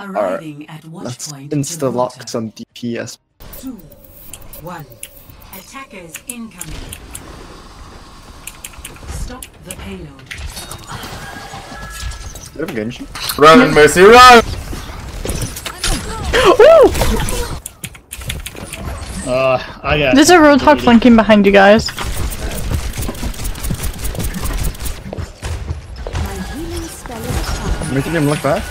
Arriving at Let's watchpoint. insta lock some DPS. Two, one. Attackers incoming. Stop the payload. Did I have a Genji? Run, Mercy, run! Uh, I got. There's a roadhog flanking behind you guys. Making him look back?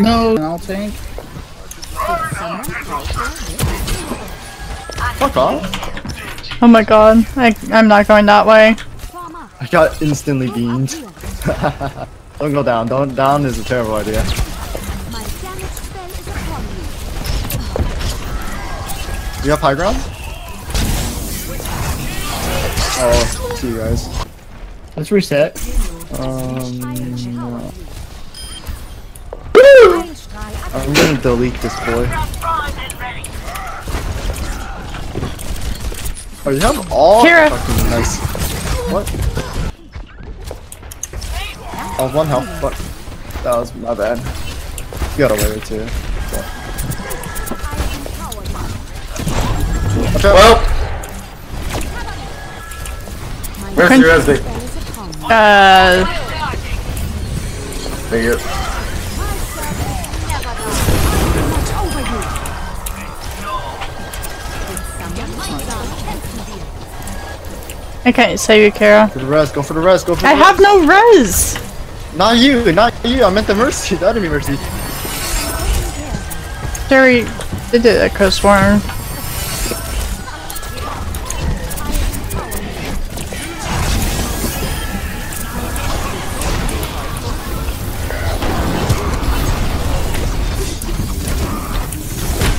No, I'll tank. Fuck off. Oh my god, I, I'm not going that way. I got instantly beamed. don't go down. Don't down is a terrible idea. My damage spell is upon you. You have high ground? Oh, see you guys. Let's reset. Um, Heilstrahl I'm gonna delete this boy. Oh, you have all Kira. fucking nice. What? Oh, one health. Fuck. That was my bad. You got away with too. Watch. Well, where's your SD? spell is upon you. Uh, Thank you. I can't save you, Kara. For the res, go for the res, go for the I res. have no res! Not you, not you. I meant the mercy, the enemy mercy. Jerry did it, could've sworn.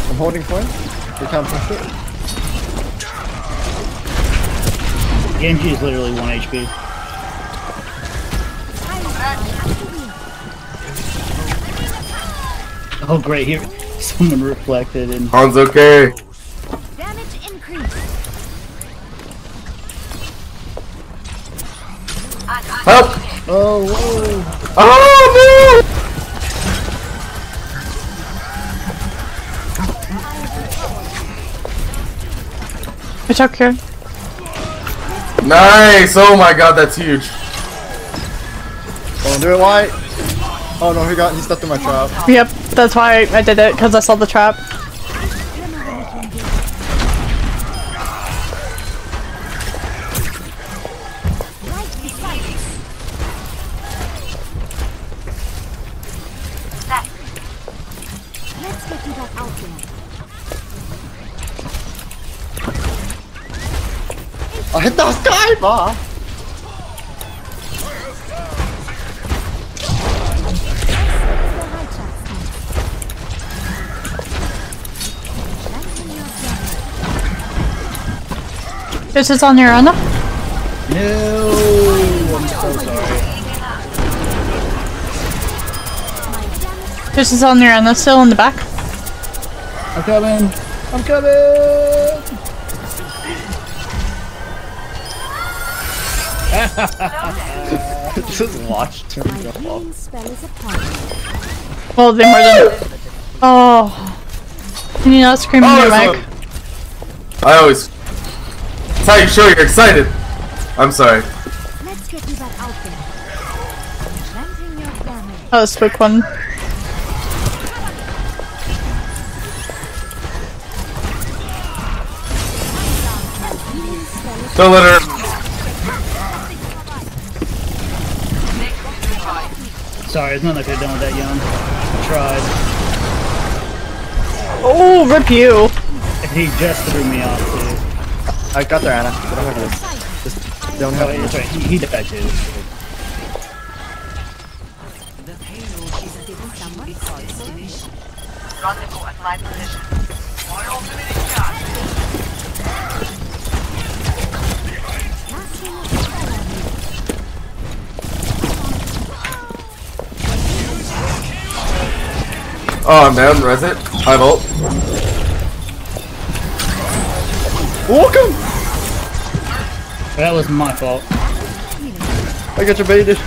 I'm holding point. They can't push it. Genji is literally 1 HP. Oh great, here someone reflected and Han's okay. damage increase. Help! Oh, whoa. Oh, Watch out, Kara. No! Nice! Oh my god, that's huge. Don't do it, White. Oh no, he got, he stepped in my trap. Yep, that's why I did it, because I saw the trap. Your journey. This is on your Ana. no. I'm so sorry. This is on your Ana, still in the back. I'm coming. I'm coming. Just watch turn My go off. is upon you. Well, they more than. Oh. Can you not scream in Oh, your mic? what- I always. That's how you show you're excited. I'm sorry. Let's get you that out there. Lengthen. That was a quick one. Don't let her. Sorry, there's nothing I could have done with that young. I tried. Oh, rip you. He just threw me off too. I got there, Anna. Get over this. Just, they only Oh, have that's right. He, he died too. The payload is approaching its destination. Rendezvous at my position. Oh, I'm down, res it. I bolt. That was my fault. I got your baited.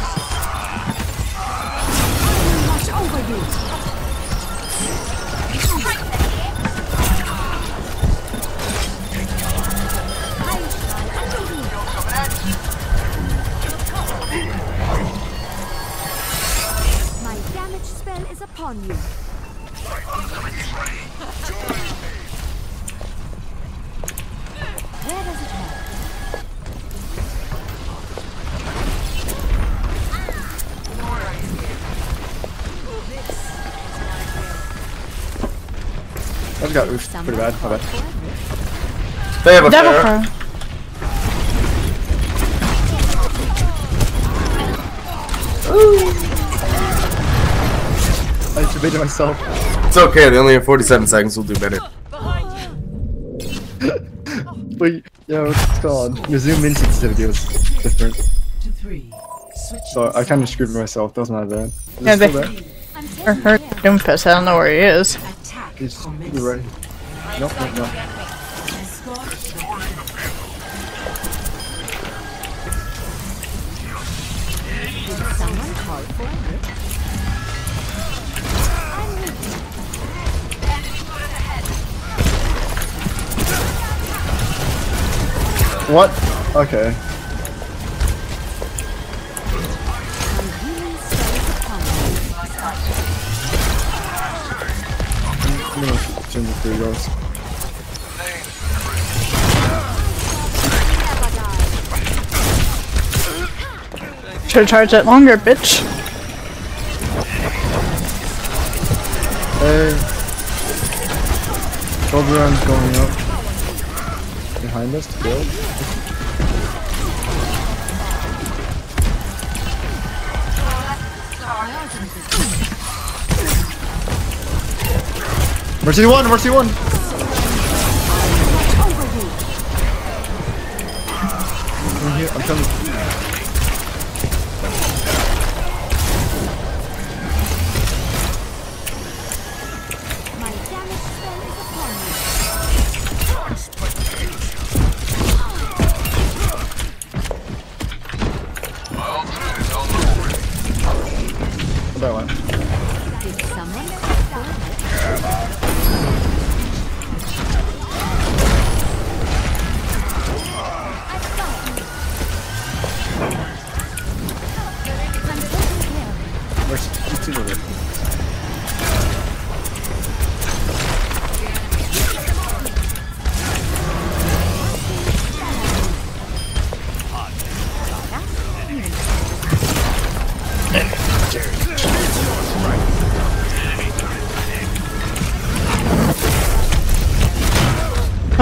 Just got oofed pretty bad. My bad. They have a Devil fair. Crow. I just baited myself. It's okay, they only have 47 seconds, we'll do better. Wait, yo, it's gone. Your zoom in sensitivity was different. To So I kind of screwed myself. That was my bad. Is Yeah, they- there? I'm taking Or her care. Doomfist, I don't know where he is. He's you're right. Nope, nope, nope. Did someone call for it? I'm with. What? Okay. I'm gonna change the three girls. Should charge it longer, bitch. Hey. Going up. Behind us to build. Mercy one, Mercy one. I'm here, I'm coming.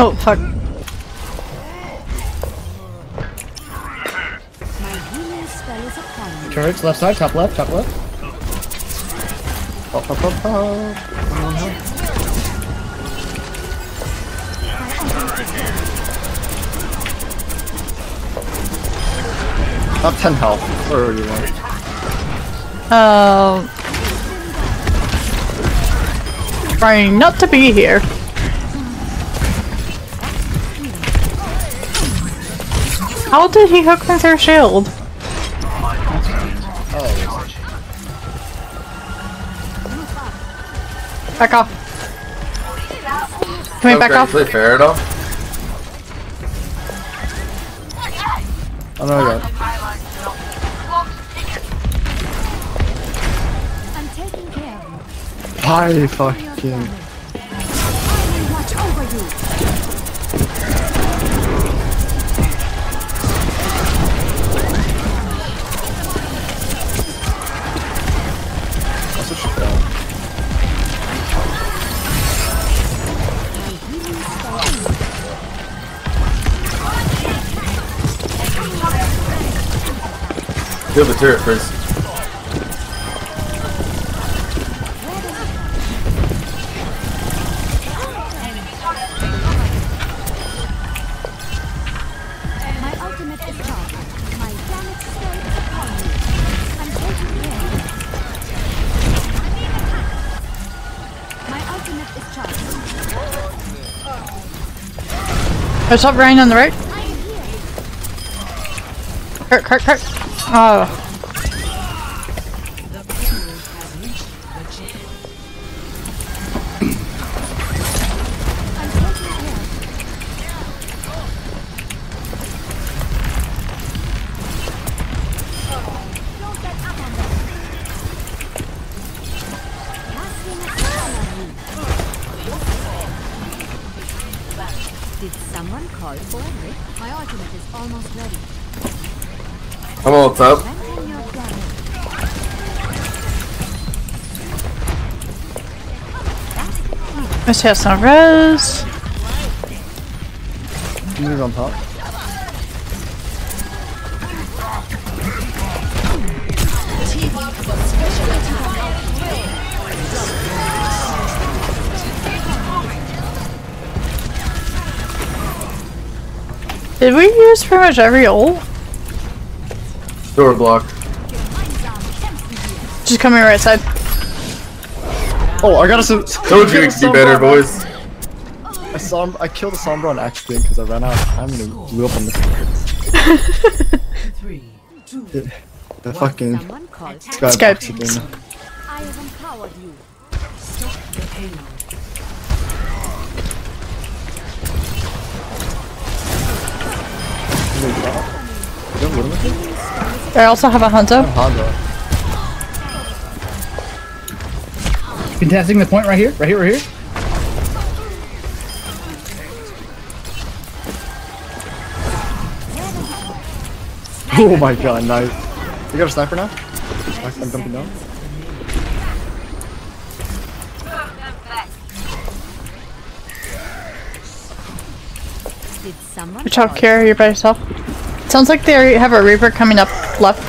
Oh, fuck. My healing spell is upon you. Turrets, left side, top left, top left. Pop, pop, pop, pop. Not 10 health. Where are you going? Um. Trying not to be here. How did he hook me through shield? Back off. Can we back okay, off? play fair at all? Oh no, I got it. My ultimate is charged. There's top rain on the right. I am here. Kurt, Kurt, Kurt. I'm taking care. Don't get up on them. Casting a spell on you. Did someone call for it? My ultimate is almost ready. I'm all up. Strengthen your damage. Let's have some res. Move on top. Did we use pretty much every ult? Door block. Just coming right side. Oh, I got a. Told you it could be better, boys. I saw him. I killed a Sombra on accident because I ran out of time and it blew up on the. the, the fucking Someone call again. I have empowered you. You don't with it? I also have a hunter. Honda. Contesting the point right here. Right here, right here. Oh my god, nice. You got a sniper now? I'm jumping down. Did someone Good job, call Kira. You're by yourself. Sounds like they have a Reaper coming up left.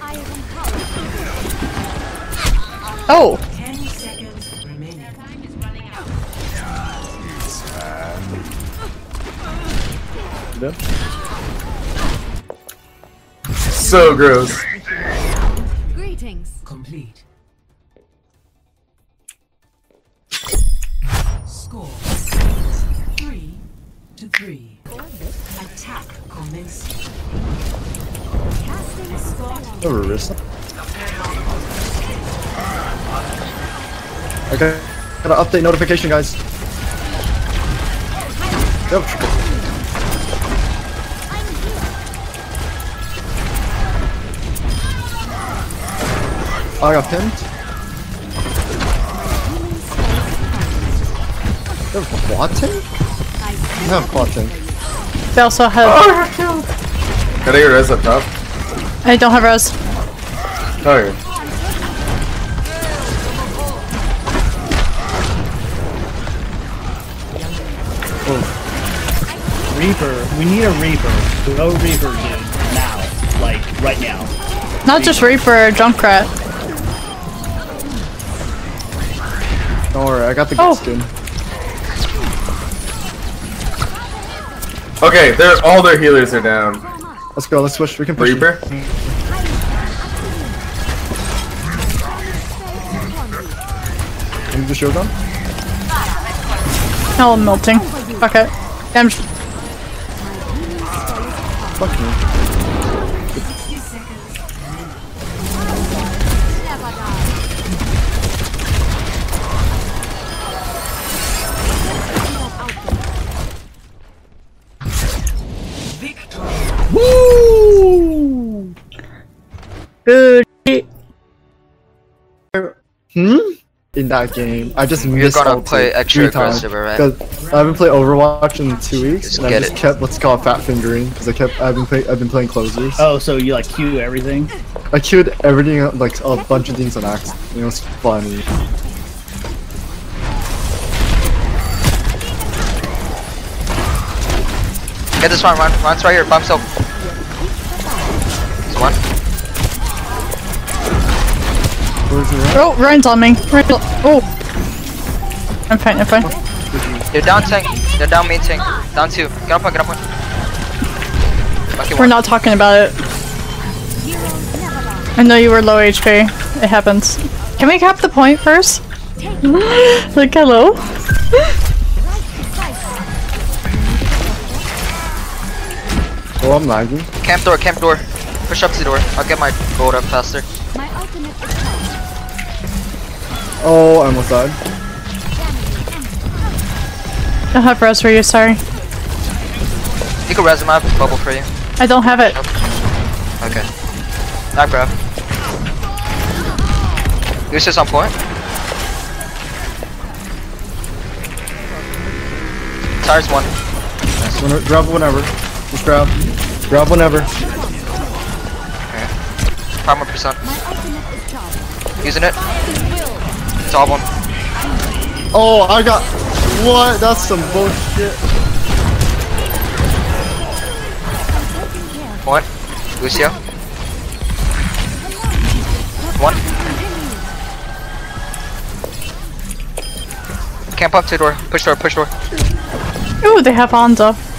I have empowered Oh! Dead? So gross. Greetings. Complete. Score three to three. Attack commencing. Casting Rarissa. Okay. Got an update notification, guys. Yep. Oh, I got pinned. They have quad tank? Have quad tank. They also have. Oh, Gotta get res up top. I don't have res. Oh, yeah. Oh. Reaper. We need a Reaper. No Reaper, dude. Now. Like, right now. Not just Reaper, Junkrat. Don't worry, I got the good Oh. skin. Okay, they're all their healers are down. Let's go, let's switch. We can push. it. Reaper. Need the shield on? Oh, I'm melting. Fuck it. I'm Fuck me. Hmm? In that game, I just You're missed gonna play extra three times, aggressive, I haven't played Overwatch in two weeks, Just and I just it. kept what's called fat fingering because I kept I've been play, I've been playing closers. Oh, so you like queue everything? I queued everything like a bunch of things on accident. It was funny. Get this one, run, runs right here, bump so. Where's? Oh, Ryan's on me. Ryan's on- Oh. I'm fine, I'm fine. They're down tank. They're down main tank. Down two. Get up one, get up one. Okay, We're one. not talking about it. I know you were low HP. It happens. Can we cap the point first? like, hello? Oh, I'm lagging. Camp door, camp door. Push up to the door. I'll get my gold up faster. My ultimate is charged. Oh, I almost died. I don't have res for you, sorry. You can res him, I bubble for you. I don't have it. Okay. Not grab. Lucio's on point. Tires one. When, grab whenever. Just grab. Grab whenever. Five more percent. My ultimate is charged. Using it. It's all one. Oh, I got. What? That's some bullshit. Point. Lucio. One. Camp up to door. Push door. Push door. Ooh, they have Hanzo.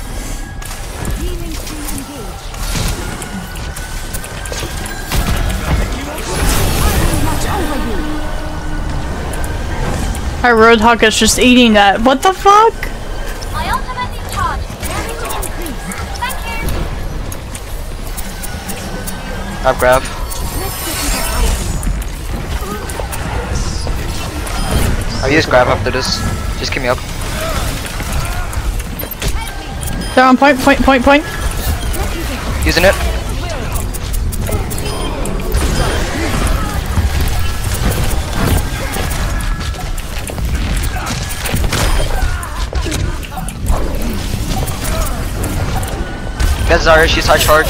Our Roadhog is just eating that. What the fuck? My ultimate is charged. Damage increase. Thank you. I've grab. I'll use grab after this. Just keep me up. They're on point, point, point, point. Using it. Zarya, she's high charge.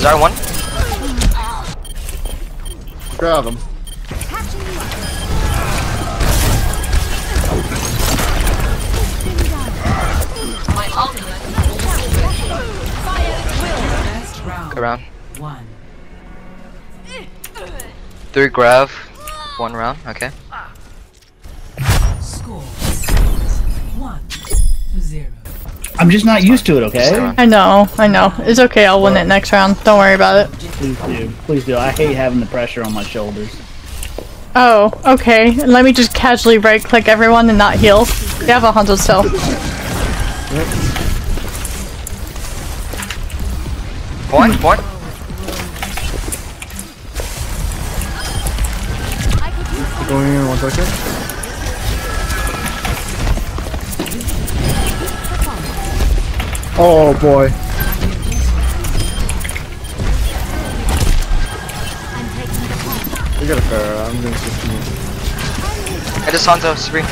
Zarya one. Grab him. Last round. Go round. One. Three grab. One round. Okay. Score. One to zero. I'm just not used to it, okay? I know, I know. It's okay, I'll win it next round. Don't worry about it. Please do. Please do. I hate having the pressure on my shoulders. Oh, okay. Let me just casually right click everyone and not heal. They have a Hanzo still. Point. Point. Going in one second. Oh boy. We got a fair. I'm gonna switch to me. I just Hanzo. Spree.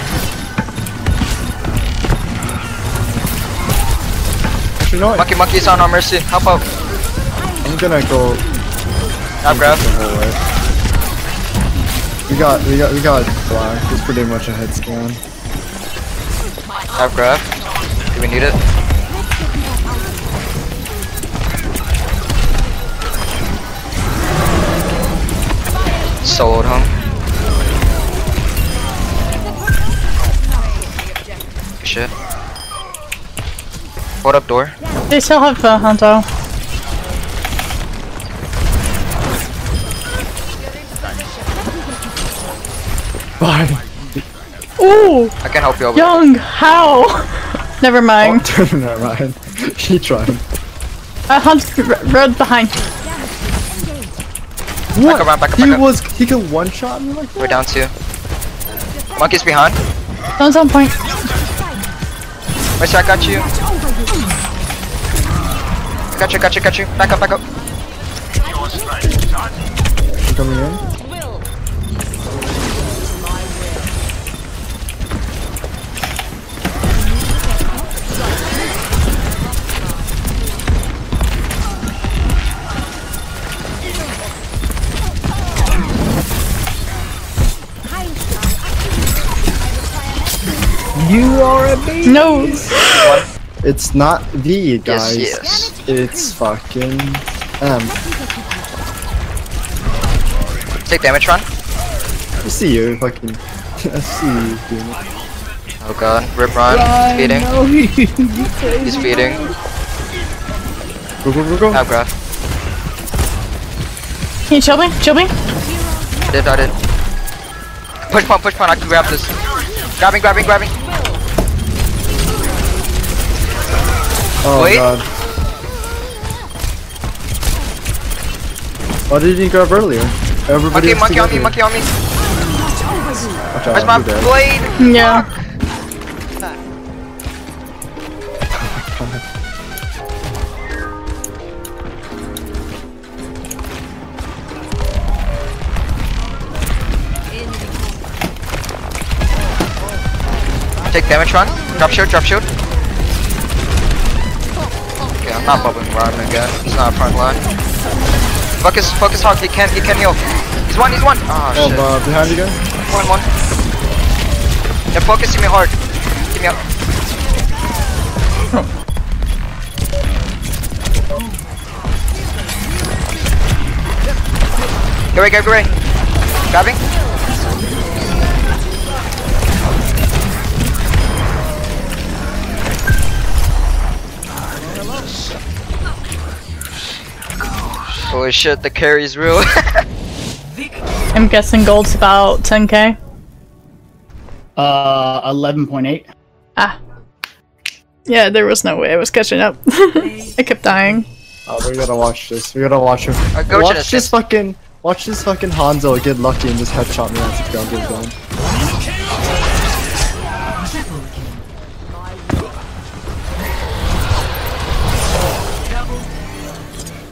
Actually, you know what? Monkey. Monkey's on our mercy. Help out. I'm gonna go I've grab. the whole way. We got, we got, we got black. It's pretty much a head scan. I've grab. Do we need it? Soloed home. Shit. Hold up door. They still have uh, Hanzo. Bye. Ooh! I can help you over. Young! How? Never Oh, mind. turn that Ryan. he tried. Uh, Hans road behind. What? around, back up, he back up. was. He could one shot me like that. We're down two. Monkey's behind. Someone's on point. Wait, sir, I got you. I got you, got you, got you. Back up, back up. You coming in? Are a. No! It's not V, guys. yes. It's fucking M. Take damage run. I see you, fucking. I see you doing it. Oh god, rip run. He's feeding. No, you, you. He's feeding. Go, go, go, go. Have graph. Can you chill me? Chill me? I did, I did. Push point, push point. I can grab this. Grabbing, grabbing, grabbing. Oh Wait. god. Why did you grab earlier? Everybody Monkey, was monkey on me, together. monkey on me. Watch out, Where's my dead. blade? Yeah. Take damage run. Drop shoot, drop shoot. I'm not bubbling Robin again. He's not a front line. Focus, focus hard. He can't, he can't heal. He's one, he's one. Oh, Oh, shit. uh, behind you guys? One, one. They're focusing me hard. Give me up. Get away, go away. Grabbing. Holy shit, the carry is real. I'm guessing gold's about 10k. Uh, 11.8. Ah. Yeah, there was no way I was catching up. I kept dying. Oh, we gotta watch this. We gotta watch him. Uh, go watch this assist. fucking. Watch this fucking Hanzo get lucky and just headshot me once it's gone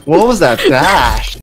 What was that dash?